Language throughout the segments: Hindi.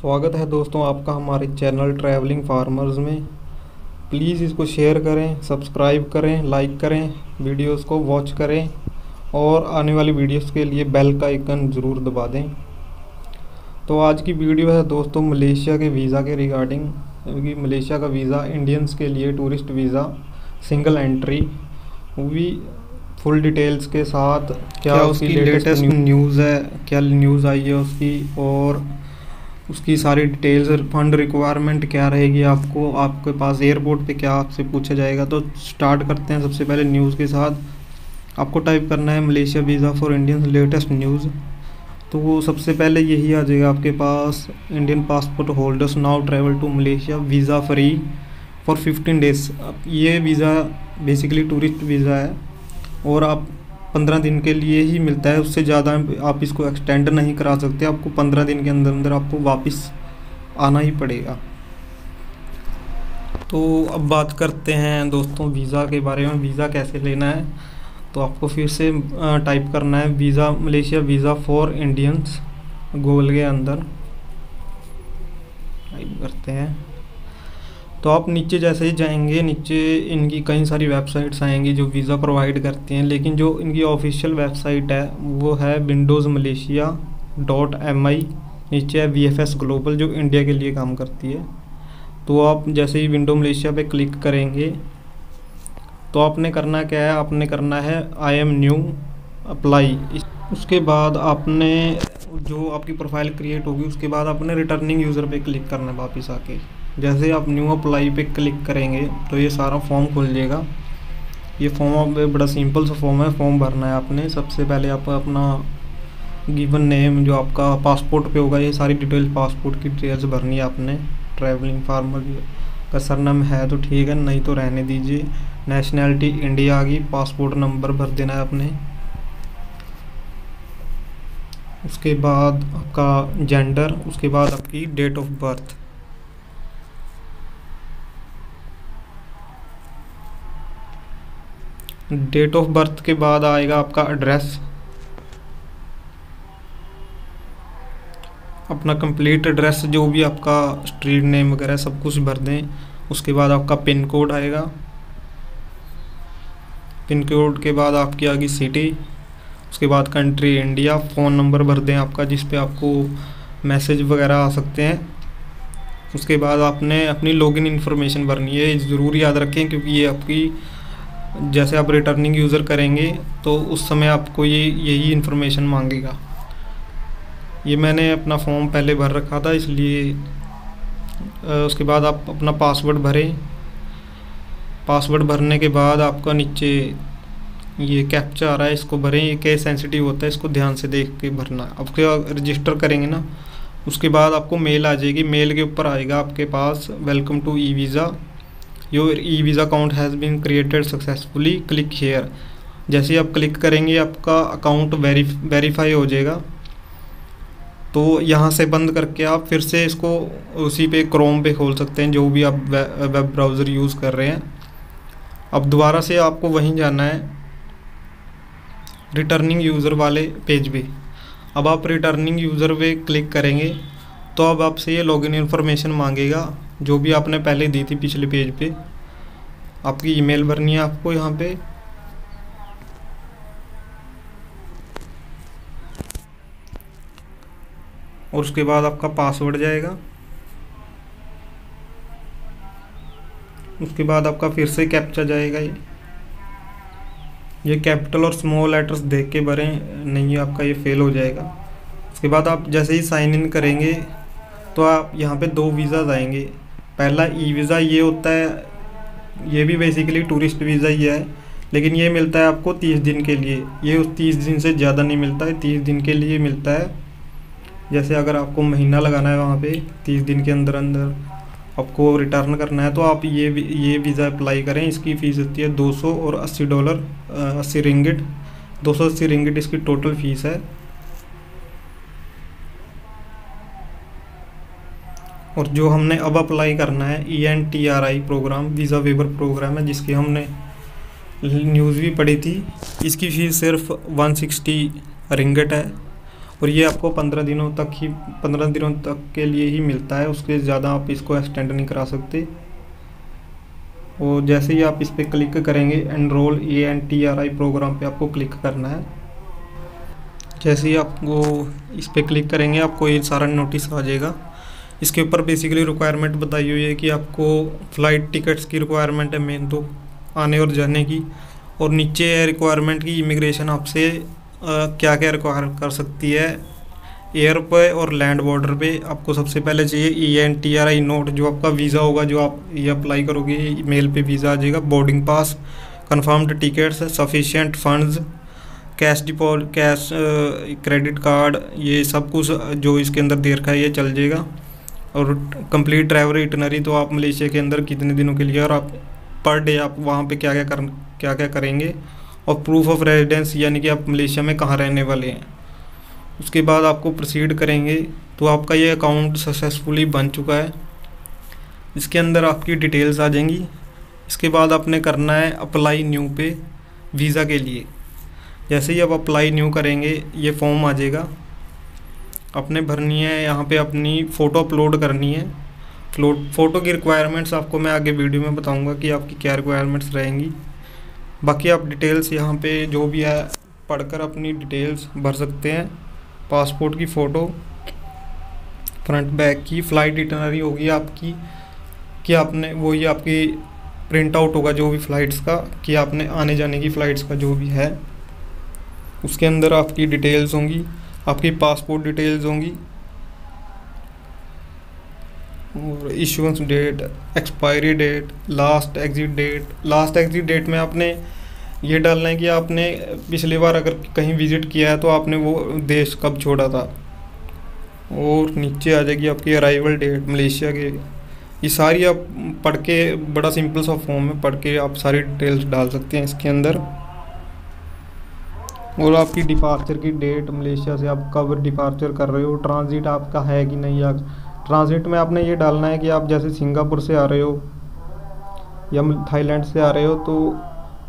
स्वागत है दोस्तों आपका हमारे चैनल ट्रैवलिंग फार्मर्स में। प्लीज़ इसको शेयर करें सब्सक्राइब करें लाइक करें वीडियोस को वॉच करें और आने वाली वीडियोस के लिए बेल का आइकन ज़रूर दबा दें। तो आज की वीडियो है दोस्तों मलेशिया के वीज़ा के रिगार्डिंग क्योंकि मलेशिया का वीज़ा इंडियंस के लिए टूरिस्ट वीज़ा सिंगल एंट्री। वो भी फुल डिटेल्स के साथ क्या, क्या उसकी लेटेस्ट न्यूज़ है क्या न्यूज़ आई है उसकी और उसकी सारी डिटेल्स फंड रिक्वायरमेंट क्या रहेगी आपको? आपके पास एयरपोर्ट पे क्या आपसे पूछा जाएगा? तो स्टार्ट करते हैं सबसे पहले न्यूज़ के साथ। आपको टाइप करना है Malaysia visa for Indian latest news तो वो सबसे पहले यही आ जाएगा आपके पास। Indian passport holders now travel to Malaysia visa free for fifteen days ये वीज़ा बेसिकली टूरिस्ट वीज़ा है। और आप पंद्रह दिन के लिए ही मिलता है, उससे ज़्यादा आप इसको एक्सटेंड नहीं करा सकते, आपको पंद्रह दिन के अंदर अंदर आपको वापस आना ही पड़ेगा। तो अब बात करते हैं दोस्तों वीज़ा के बारे में, वीज़ा कैसे लेना है? तो आपको फिर से टाइप करना है, visa Malaysia, visa for Indians Google के अंदर। टाइप करते हैं। तो आप नीचे जैसे ही जाएँगे, नीचे इनकी कई सारी वेबसाइट्स आएँगी जो वीज़ा प्रोवाइड करती हैं, लेकिन जो इनकी ऑफिशियल वेबसाइट है, वो है windows Malaysia dot M I नीचे है वी एफ़ एस ग्लोबल जो इंडिया के लिए काम करती है। तो आप जैसे ही विंडो मलेशिया पे क्लिक करेंगे तो आपने करना क्या है? आपने करना है आई एम न्यू अप्लाई उसके बाद आपने जो आपकी प्रोफ़ाइल क्रिएट होगी, उसके बाद आपने रिटर्निंग यूज़र पे क्लिक करना है वापस आके। जैसे आप न्यू अप्लाई पे क्लिक करेंगे तो ये सारा फॉर्म खुल जाएगा। ये फॉर्म आप बड़ा सिंपल सा फॉर्म है फॉर्म भरना है आपने। सबसे पहले आप अपना गिवन नेम जो आपका पासपोर्ट पे होगा, ये सारी डिटेल्स पासपोर्ट की डिटेल्स भरनी है आपने। ट्रैवलिंग फार्मर का सरनाम है तो ठीक है, नहीं तो रहने दीजिए। नेशनैलिटी इंडिया आ गई पासपोर्ट नंबर भर देना है आपने। उसके बाद आपका जेंडर उसके बाद आपकी date of birth date of birth के बाद आएगा आपका एड्रेस अपना कंप्लीट एड्रेस जो भी आपका स्ट्रीट नेम वगैरह सब कुछ भर दें, उसके बाद आपका पिन कोड आएगा। पिन कोड के बाद आपकी आगे सिटी उसके बाद कंट्री इंडिया फ़ोन नंबर भर दें आपका जिस पे आपको मैसेज वगैरह आ सकते हैं। उसके बाद आपने अपनी लॉगिन इन्फॉर्मेशन भरनी है ज़रूर याद रखें क्योंकि ये आपकी जैसे आप रिटर्निंग यूज़र करेंगे तो उस समय आपको ये, यही इन्फॉर्मेशन मांगेगा। ये मैंने अपना फॉर्म पहले भर रखा था, इसलिए उसके बाद आप अपना पासवर्ड भरें। पासवर्ड भरने के बाद आपका नीचे ये कैप्चा आ रहा है, इसको भरें। ये क्या सेंसिटिव होता है, इसको ध्यान से देख के भरना। है आपके रजिस्टर करेंगे ना, उसके बाद आपको मेल आ जाएगी। मेल के ऊपर आएगा आपके पास welcome to e visa your e visa account has been created successfully click here जैसे आप क्लिक करेंगे, आपका अकाउंट वेरी वेरीफाई हो जाएगा। तो यहाँ से बंद करके आप फिर से इसको उसी पे क्रोम पे खोल सकते हैं, जो भी आप वेब ब्राउज़र यूज़ कर रहे हैं। अब दोबारा से आपको वहीं जाना है रिटर्निंग यूज़र वाले पेज पे। अब आप रिटर्निंग यूज़र पे क्लिक करेंगे तो अब आपसे ये लॉगिन इन्फॉर्मेशन मांगेगा। जो भी आपने पहले दी थी पिछले पेज पे। आपकी ईमेल भरनी है आपको यहाँ पे। और उसके बाद आपका पासवर्ड जाएगा। उसके बाद आपका फिर से कैप्चा जाएगा ये। ये कैपिटल और स्मॉल लेटर्स देख के भरें, नहीं आपका ये फेल हो जाएगा। उसके बाद आप जैसे ही साइन इन करेंगे तो आप यहाँ पे दो वीज़ा आएँगे। पहला ई वीज़ा ये होता है, ये भी बेसिकली टूरिस्ट वीज़ा ही है, लेकिन ये मिलता है आपको तीस दिन के लिए। ये उस तीस दिन से ज़्यादा नहीं मिलता है, तीस दिन के लिए मिलता है। जैसे अगर आपको महीना लगाना है वहाँ पे, तीस दिन के अंदर अंदर आपको रिटर्न करना है तो आप ये ये वीज़ा अप्लाई करें। इसकी फ़ीस होती है 200 और 80 डॉलर अस्सी रिंगिट दो सौ अस्सी रिंगिट इसकी टोटल फ़ीस है। और जो हमने अब अप्लाई करना है E N T R I program visa waiver program है, जिसकी हमने न्यूज़ भी पढ़ी थी। इसकी फ़ीस सिर्फ़ वन सिक्सटी रिंगट है और ये आपको पंद्रह दिनों तक ही, पंद्रह दिनों तक के लिए ही मिलता है। उसके ज़्यादा आप इसको एक्सटेंड नहीं करा सकते। और जैसे ही आप इस पर क्लिक करेंगे enrol E N T R I program पे आपको क्लिक करना है। जैसे ही आपको इस पर क्लिक करेंगे, आपको ये सारा नोटिस आ जाएगा। इसके ऊपर बेसिकली रिक्वायरमेंट बताई हुई है कि आपको फ़्लाइट टिकट्स की रिक्वायरमेंट है मेन तो आने और जाने की। और नीचे है रिक्वायरमेंट की इमिग्रेशन आपसे क्या क्या रिक्वायर कर सकती है। एयर पे और लैंड बॉर्डर पे आपको सबसे पहले चाहिए E N T R I note जो आपका वीज़ा होगा, जो आप ये अप्लाई करोगे मेल पे वीज़ा आ जाएगा boarding pass confirmed tickets sufficient funds cash deposit cash credit card ये सब कुछ जो इसके अंदर दे रखा है, ये चल जाएगा। और कंप्लीट ट्रैवल इटनरी तो आप मलेशिया के अंदर कितने दिनों के लिए और आप पर डे आप वहाँ पे क्या क्या कर क्या क्या करेंगे? और प्रूफ ऑफ़ रेजिडेंस यानी कि आप मलेशिया में कहाँ रहने वाले हैं? उसके बाद आपको प्रोसीड करेंगे तो आपका ये अकाउंट सक्सेसफुली बन चुका है। इसके अंदर आपकी डिटेल्स आ जाएँगी। इसके बाद आपने करना है अप्लाई न्यू पे वीज़ा के लिए। जैसे ही आप अप्लाई न्यू करेंगे, ये फॉर्म आ जाएगा। अपने भरनी है, यहाँ पे अपनी फ़ोटो अपलोड करनी है। फ़ोटो की रिक्वायरमेंट्स आपको मैं आगे वीडियो में बताऊँगा कि आपकी क्या रिक्वायरमेंट्स रहेंगी। बाकी आप डिटेल्स यहाँ पे जो भी है, पढ़कर अपनी डिटेल्स भर सकते हैं। पासपोर्ट की फ़ोटो फ्रंट बैक की फ़्लाइट इटनरी होगी आपकी, कि आपने वही आपकी प्रिंट आउट होगा जो भी फ़्लाइट्स का, कि आपने आने जाने की फ़्लाइट्स का जो भी है। उसके अंदर आपकी डिटेल्स होंगी। आपकी पासपोर्ट डिटेल्स होंगी। और issuance date expiry date last exit date last exit date में आपने ये डालना है कि आपने पिछली बार अगर कहीं विज़िट किया है तो आपने वो देश कब छोड़ा था। और नीचे आ जाएगी आपकी अराइवल डेट मलेशिया के। ये सारी आप पढ़ के, बड़ा सिंपल सा फॉर्म में पढ़ के आप सारी डिटेल्स डाल सकते हैं इसके अंदर। और आपकी डिपार्चर की डेट मलेशिया से आप कब डिपार्चर कर रहे हो? ट्रांजिट आपका है कि नहीं? या ट्रांजिट में आपने ये डालना है कि आप जैसे सिंगापुर से आ रहे हो या थाईलैंड से आ रहे हो तो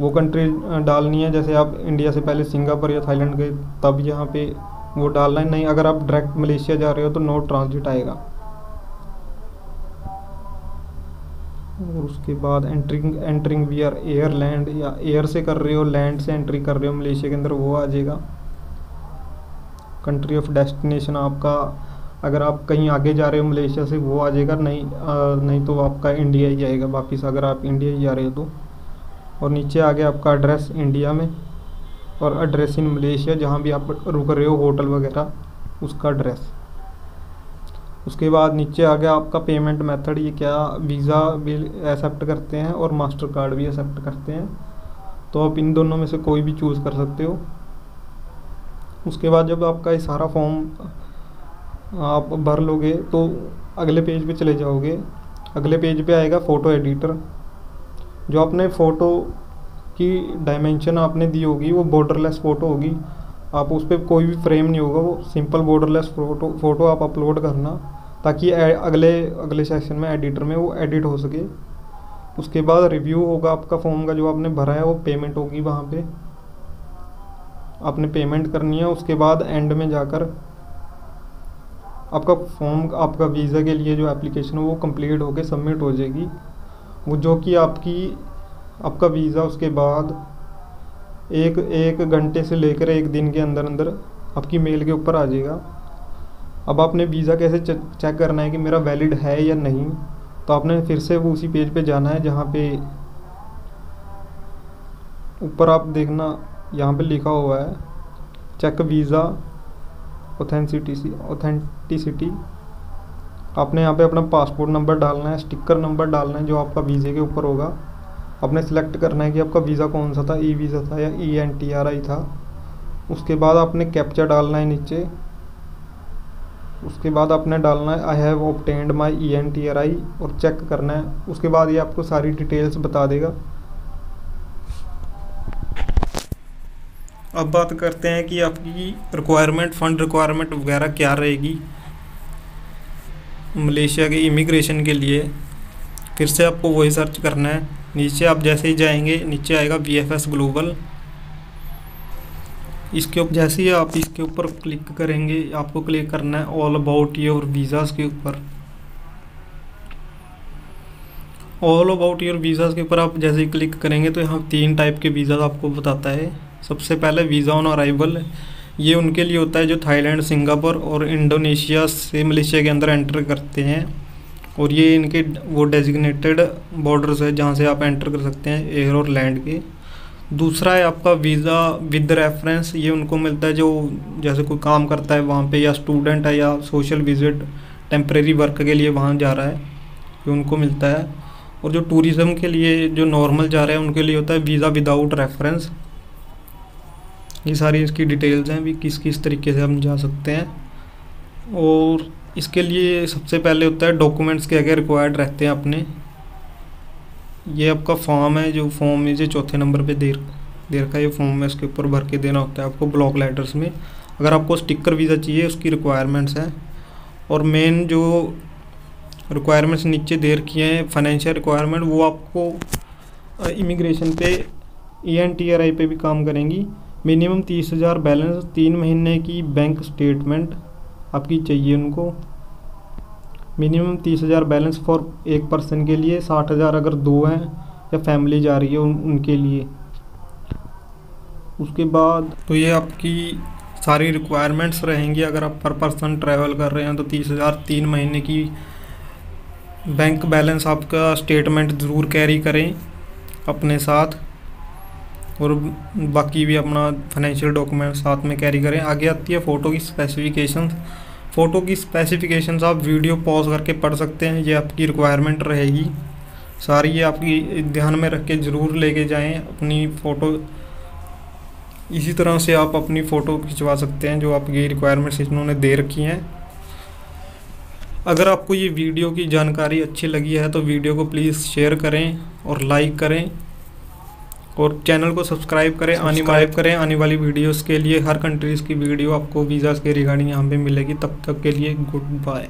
वो कंट्री डालनी है। जैसे आप इंडिया से पहले सिंगापुर या थाईलैंड गए, तब यहाँ पे वो डालना है। नहीं, अगर आप डायरेक्ट मलेशिया जा रहे हो तो नो ट्रांजिट आएगा। और उसके बाद entering entering via air land या एयर से कर रहे हो लैंड से एंट्री कर रहे हो मलेशिया के अंदर वो आ जाएगा। कंट्री ऑफ़ डेस्टिनेशन आपका अगर आप कहीं आगे जा रहे हो मलेशिया से वो आ जाएगा नहीं आ, नहीं तो आपका इंडिया ही आएगा वापस अगर आप इंडिया ही जा रहे हो तो। और नीचे आ गया आपका एड्रेस इंडिया में और एड्रेस इन मलेशिया जहाँ भी आप रुक रहे हो होटल वगैरह उसका एड्रेस उसके बाद नीचे आ गया आपका पेमेंट मेथड ये क्या वीज़ा भी एक्सेप्ट करते हैं और मास्टर कार्ड भी एक्सेप्ट करते हैं। तो आप इन दोनों में से कोई भी चूज़ कर सकते हो। उसके बाद जब आपका ये सारा फॉर्म आप भर लोगे तो अगले पेज पे चले जाओगे। अगले पेज पे आएगा फ़ोटो एडिटर जो आपने फ़ोटो की डायमेंशन आपने दी होगी, वो बॉर्डरलेस फ़ोटो होगी। आप उस पर कोई भी फ्रेम नहीं होगा, वो सिंपल बॉर्डरलेस फ़ोटो फ़ोटो आप अपलोड करना, ताकि अगले अगले सेक्शन में एडिटर में वो एडिट हो सके। उसके बाद रिव्यू होगा आपका फॉर्म का, जो आपने भरा है, वो पेमेंट होगी वहाँ पे। आपने पेमेंट करनी है, उसके बाद एंड में जाकर आपका फॉर्म आपका वीज़ा के लिए जो एप्लीकेशन है, वो कंप्लीट होके सबमिट हो जाएगी। वो जो कि आपकी, आपका वीज़ा उसके बाद एक एक घंटे से लेकर एक दिन के अंदर अंदर आपकी मेल के ऊपर आ जाएगा। अब आपने वीज़ा कैसे चेक करना है कि मेरा वैलिड है या नहीं तो आपने फिर से वो उसी पेज पे जाना है जहाँ पे ऊपर आप देखना, यहाँ पे लिखा हुआ है, चेक वीज़ा ऑथेंसिटी, ऑथेंटिसिटी। आपने यहाँ पे अपना पासपोर्ट नंबर डालना है, स्टिकर नंबर डालना है जो आपका वीज़े के ऊपर होगा। आपने सेलेक्ट करना है कि आपका वीज़ा कौन सा था ई वीज़ा था या E N T R I था। उसके बाद आपने कैप्चा डालना है नीचे। उसके बाद आपने डालना है I have opted my E N T R I और चेक करना है। उसके बाद ये आपको सारी डिटेल्स बता देगा। अब बात करते हैं कि आपकी रिक्वायरमेंट फ़ंड रिक्वायरमेंट वगैरह क्या रहेगी। मलेशिया के इमिग्रेशन के लिए फिर से आपको वही सर्च करना है। नीचे आप जैसे ही जाएँगे, नीचे आएगा वी एफ़ एस ग्लोबल इसके ऊपर जैसे ही आप इसके ऊपर क्लिक करेंगे, आपको क्लिक करना है ऑल अबाउट योर वीज़ाज़ के ऊपर। ऑल अबाउट योर वीज़ाज़ के ऊपर आप जैसे ही क्लिक करेंगे तो यहाँ तीन टाइप के वीज़ा आपको बताता है। सबसे पहले वीज़ा ऑन अराइवल ये उनके लिए होता है जो थाईलैंड सिंगापुर और इंडोनेशिया से मलेशिया के अंदर एंटर करते हैं। और ये इनके वो डेजिग्नेटेड बॉर्डर्स है जहाँ से आप एंटर कर सकते हैं एयर और लैंड के। दूसरा है आपका वीज़ा विद रेफरेंस ये उनको मिलता है जो जैसे कोई काम करता है वहाँ पे या स्टूडेंट है या सोशल विज़िट टेम्प्रेरी वर्क के लिए वहाँ जा रहा है, ये उनको मिलता है। और जो टूरिज़म के लिए जो नॉर्मल जा रहे हैं उनके लिए होता है वीज़ा विदाउट रेफरेंस ये सारी इसकी डिटेल्स हैं भी किस किस तरीके से हम जा सकते हैं। और इसके लिए सबसे पहले होता है डॉक्यूमेंट्स क्या क्या रिक्वायर्ड रहते हैं अपने, ये आपका फॉर्म है, जो फॉर्म है जो चौथे नंबर पे देर देर का ये फॉर्म है, इसके ऊपर भर के देना होता है आपको ब्लॉक लेटर्स में। अगर आपको स्टिकर वीज़ा चाहिए, उसकी रिक्वायरमेंट्स हैं। और मेन जो रिक्वायरमेंट्स नीचे देर किए हैं फाइनेंशियल रिक्वायरमेंट वो आपको इमिग्रेशन पे E N T R I पे भी काम करेंगी। मिनिमम तीस हज़ार बैलेंस तीन महीने की बैंक स्टेटमेंट आपकी चाहिए उनको। मिनिमम तीस हज़ार बैलेंस फॉर एक पर्सन के लिए साठ हज़ार अगर दो हैं या फैमिली जा रही है उन, उनके लिए। उसके बाद तो ये आपकी सारी रिक्वायरमेंट्स रहेंगी अगर आप पर पर्सन ट्रैवल कर रहे हैं तो तीस हज़ार तीन महीने की बैंक बैलेंस आपका स्टेटमेंट ज़रूर कैरी करें अपने साथ। और बाकी भी अपना फाइनेंशियल डॉक्यूमेंट साथ में कैरी करें। आगे आती है फ़ोटो की स्पेसिफिकेशन फ़ोटो की स्पेसिफिकेशंस आप वीडियो पॉज करके पढ़ सकते हैं। ये आपकी रिक्वायरमेंट रहेगी। सारी ये आपकी ध्यान में रख के ज़रूर लेके जाएँ। अपनी फ़ोटो इसी तरह से आप अपनी फ़ोटो खिंचवा सकते हैं, जो आपकी रिक्वायरमेंट्स इन्होंने दे रखी हैं। अगर आपको ये वीडियो की जानकारी अच्छी लगी है तो वीडियो को प्लीज़ शेयर करें और लाइक करें। और चैनल को सब्सक्राइब करें आने वाले करें आने वाली वीडियोस के लिए हर कंट्रीज़ की वीडियो आपको वीज़ा के रिगार्डिंग यहाँ पे मिलेगी। तब तक के लिए गुड बाय।